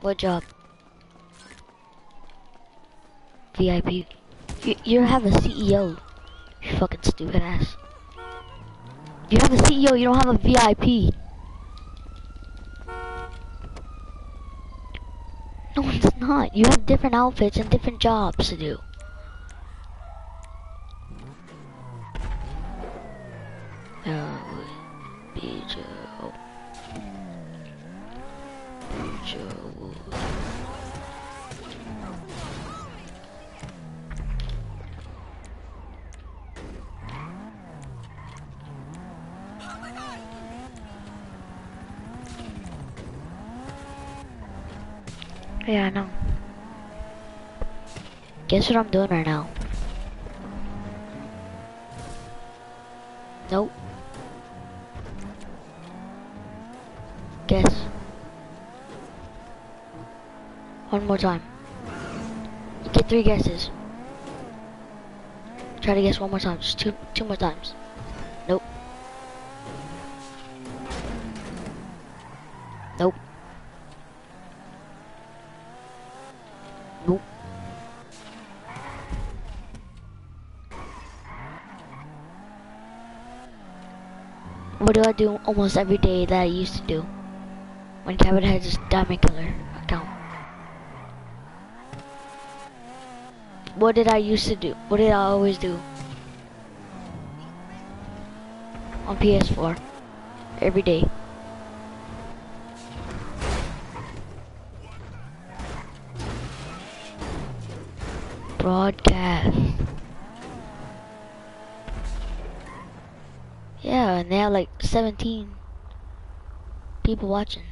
What job? VIP. You, you have a CEO. You fucking stupid ass. You have a CEO, you don't have a VIP. No, it's not. You have different outfits and different jobs to do. Uh, BJ. BJ. Yeah, I know. Guess what I'm doing right now? Nope. Guess. One more time. You get three guesses. Try to guess one more time. Just two two more times. Nope. Nope. Nope. What do I do almost every day that I used to do? When Kevin had his diamond killer account. What did I used to do? What did I always do? On PS4. Every day. Broadcast. Yeah, and they have like 17 people watching.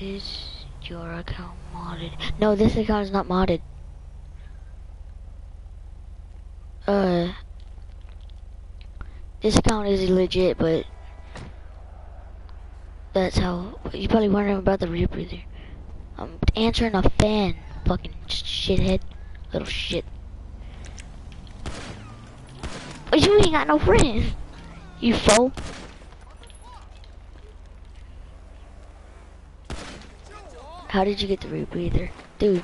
Is your account modded? No, this account is not modded. Uh, this account is legit, but that's how. You probably wondering about the rebreather. I'm answering a fan, fucking shithead, little shit. You ain't got no friends, you fool. How did you get the rebreather? Dude.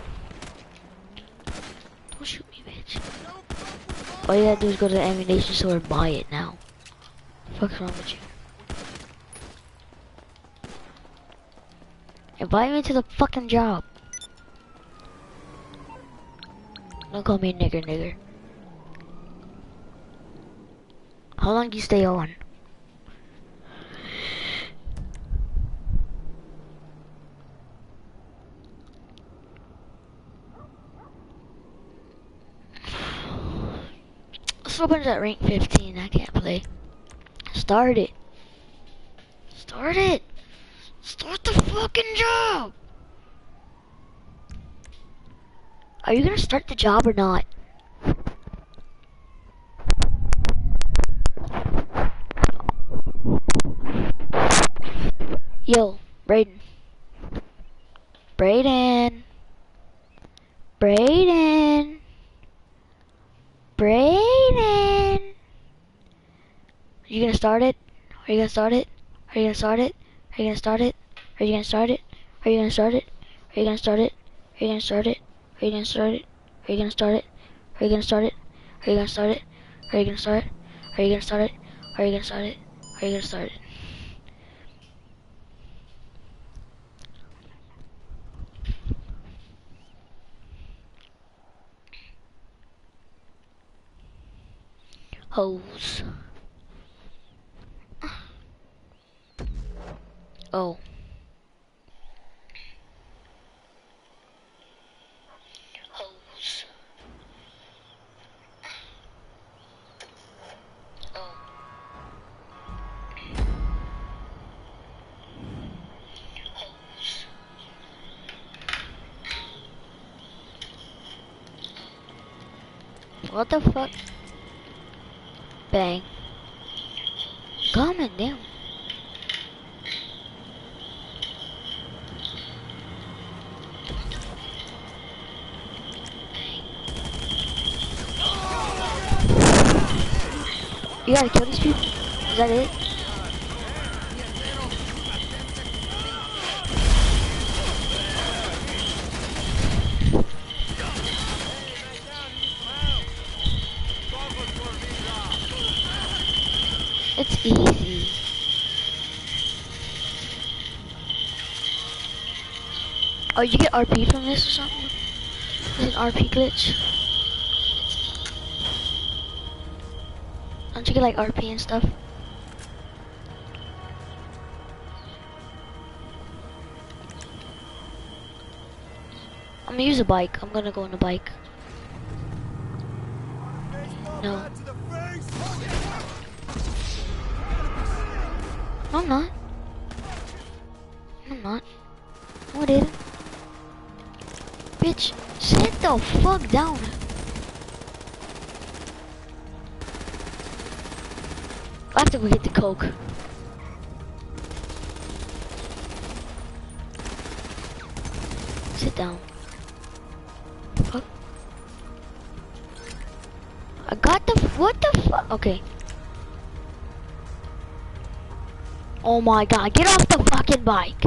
Don't shoot me, bitch. All you gotta do is go to the ammunition store and buy it now. What's wrong with you? Invite me to the fucking job. Don't call me a nigger, nigger. How long do you stay on? Someone's at rank 15, I can't play. Start it. Start it. Start the fucking job. Are you gonna start the job or not? Yo, Brayden. Brayden. Brayden. Brayden. Are you gonna start it? Are you gonna start it? Are you gonna start it? Are you gonna start it? Are you gonna start it? Are you gonna start it? Are you gonna start it? Are you gonna start it? Are you gonna start it? Are you gonna start it? Are you gonna start it? Are you gonna start it? Are you gonna start it? Are you gonna start it? Are you gonna start it? Are you gonna start it? Hose. Oh. Hose. Oh. Hose. What the fuck? Bang. Comment down. You gotta kill these people? Is that it? It's easy. Oh, you get RP from this or something? Is an RP glitch? You get like RP and stuff? I'm gonna use a bike. I'm gonna go on a bike. No. No, I'm not. No, I'm not. No, didn't. Bitch, sit the fuck down. To go get the coke. Sit down. Fuck. I got the, what the fuck? Okay. Oh my god, get off the fucking bike.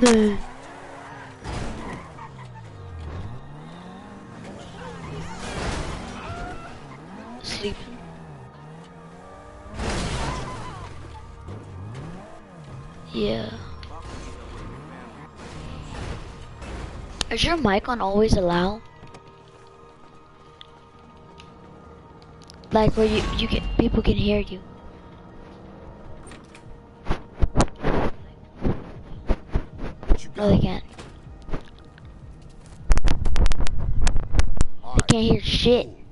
Mother. Sleeping. Yeah. Is your mic on always allow? Like where you you can people can hear you. No, they can't. They can't hear shit.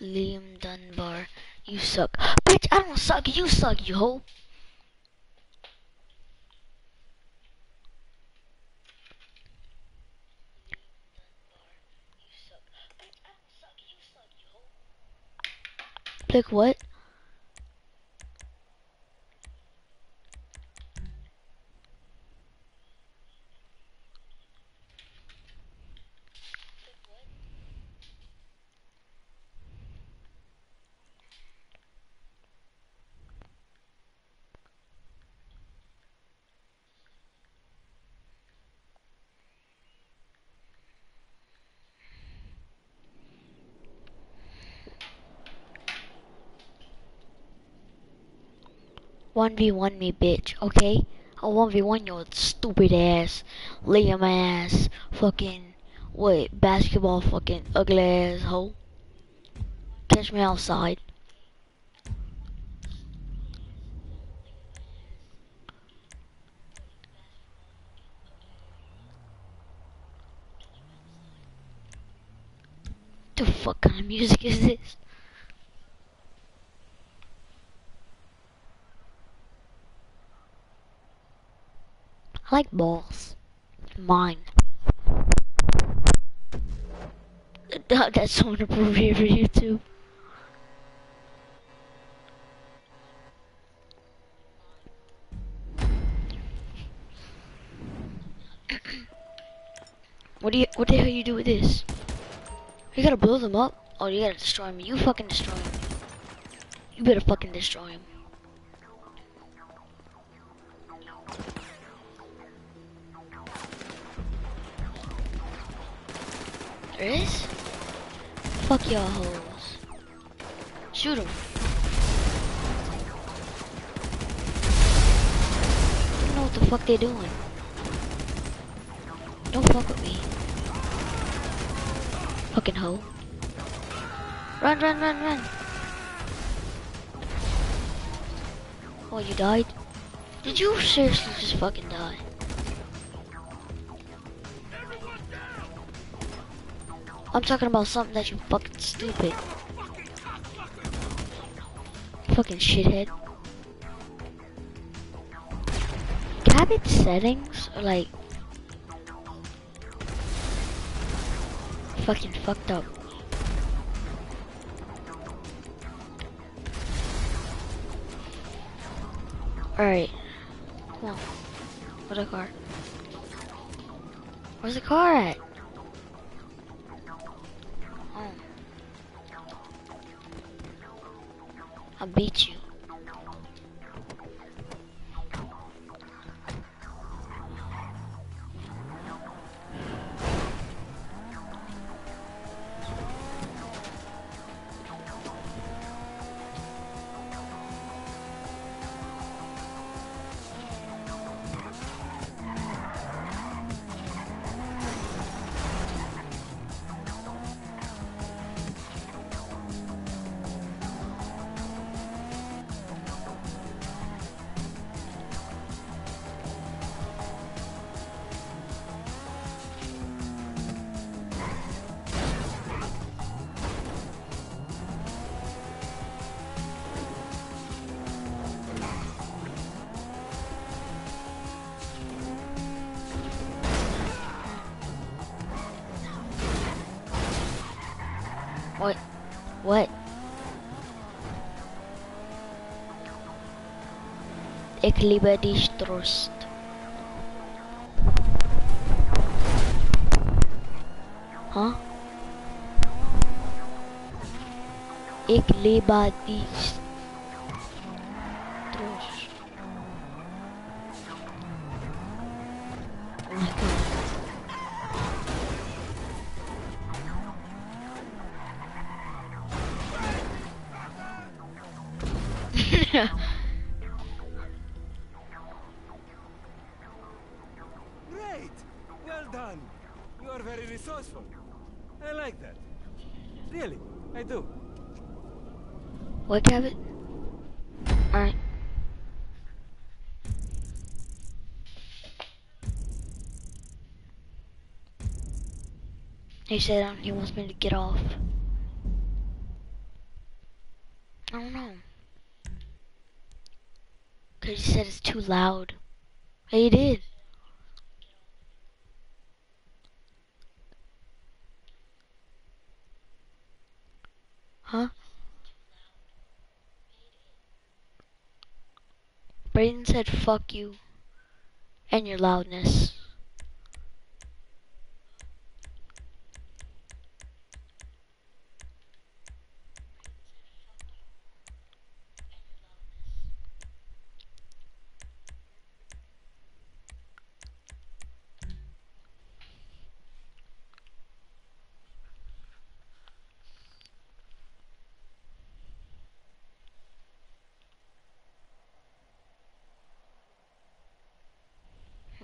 Liam Dunbar, you suck. Bitch, I don't suck, you suck, you hoe. Like what? One v one me, bitch. Okay? I'll one v one your stupid ass, lame ass, fucking what basketball, fucking ugly ass hoe. Catch me outside. What the fuck kind of music is this? I like balls. Mine. That's so inappropriate for YouTube. what do you? What the hell you do with this? You gotta blow them up? Oh, you gotta destroy them. You fucking destroy them. You better fucking destroy them. There is? Fuck y'all hoes. Shoot him. I don't know what the fuck they doing. Don't fuck with me. Fucking hoe. Run, run, run, run. Oh, you died? Did you seriously just fucking die? I'm talking about something that you fucking stupid. Fucking shithead. Cabot's settings are like fucking fucked up. Alright. Come on. The car? Where's the car at? I'll beat you. Ik liebe dich. Huh? Ik liebe dich god. Great! I like that. Really, I do. What Kevin? Alright. He said um, he wants me to get off. I don't know. Cause he said it's too loud. He did. Huh? Brayden said fuck you and your loudness.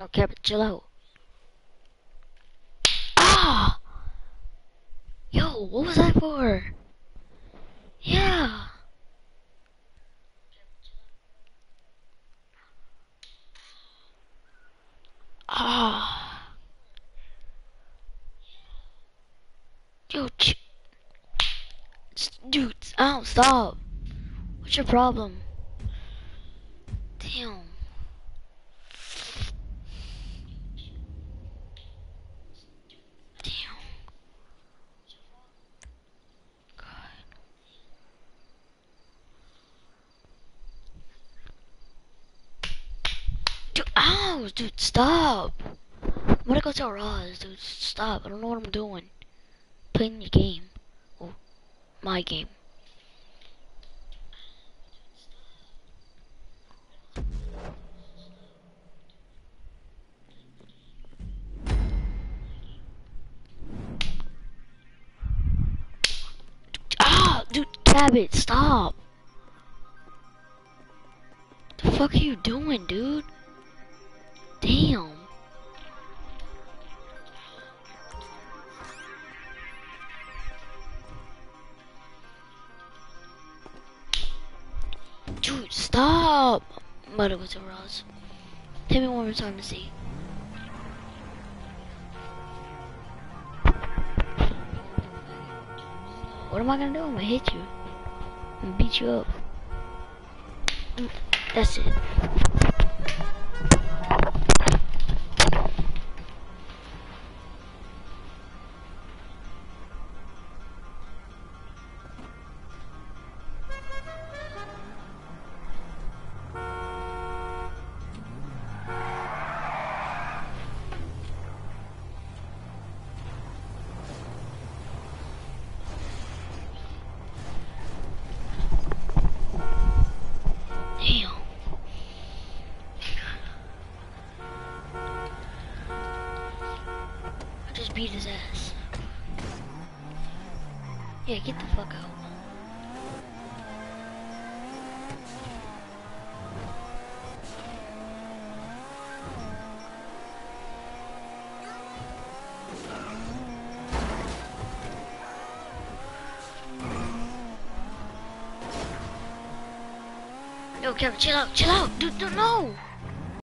Okay, but chill out. Ah! Yo, what was that for? Yeah. Ah. Yo, ch- dude, ow, stop. What's your problem? Damn. God. Dude, dude, stop. I'm gonna go tell Roz, dude, stop. I don't know what I'm doing. Playing the game. Oh, my game. Ah, dude, Cabot, stop. The fuck are you doing, dude? Damn. Dude, stop. About to go to Ross. Hit me one more time to see. What am I gonna do? I'm gonna hit you. Beat you up. Mm, That's it. beat his ass. Yeah, get the fuck out. Yo, Kevin, chill out, chill out, dude, no!